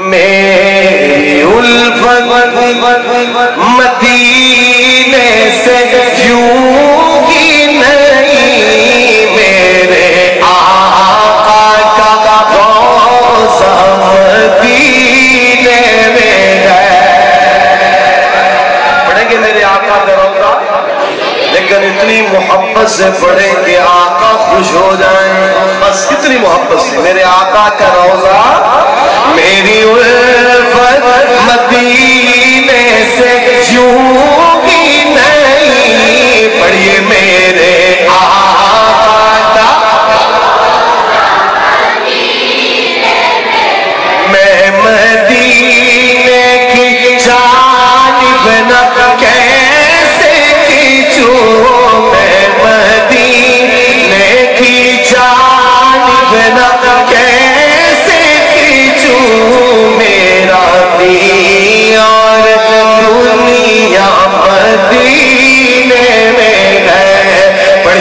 میری الفت مدینے سے یوں ہی نہیں، میرے آقا کا روزہ مدینے میں ہے پڑھیں گے میرے آقا کا روزہ؟ لیکن اتنی محبت سے پڑھیں کہ آقا خوش ہو جائیں۔ بس اتنی محبت سے، میرے آقا کا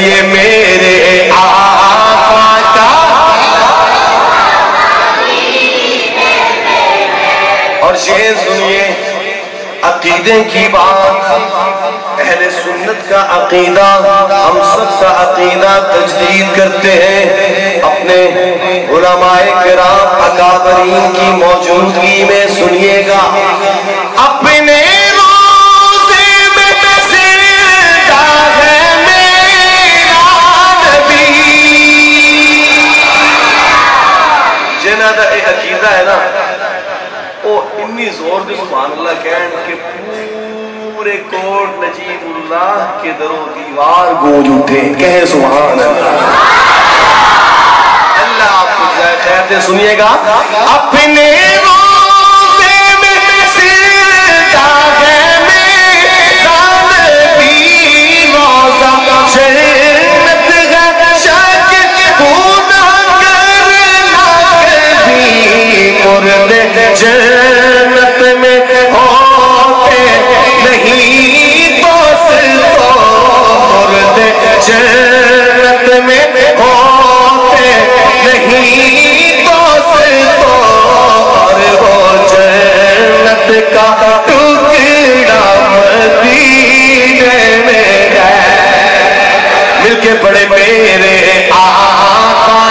ہے پڑھیے میرے آقا کا اور شیر سنیے، عقیدے کی بات، اہل سنت کا عقیدہ، ہم سب کا عقیدہ تجدید کرتے ہیں۔ اپنے علماء کرام، اکابرین کی موجودگی دا اے عقیدہ ہے نا، وہ انی زور دی سبحان اللہ کہن کہ پورے کوٹ نجیب اللہ کے در دیوار گونج اٹھے۔ کہے سبحان اللہ۔ اللہ آپ کو خیر دے سنیے گا، اپنے جنت میں ہوتے نہیں دوست اور وہ جنت کا ٹکڑا مدینے میں ہے۔ مل کے پڑے میرے آقا